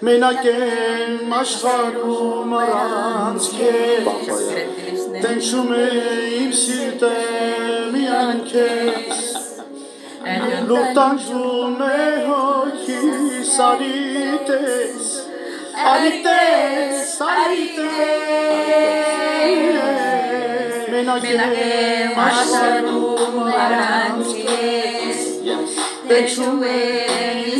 Մենակ եմ աշխարում առանց քեզ Տենչում է իմ սիրտը միայն քեզ Լուտանջում է հոգիս արիտես Արիտես, արիտես Մենակ եմ աշխարում առանց քեզ Տենչում է իմ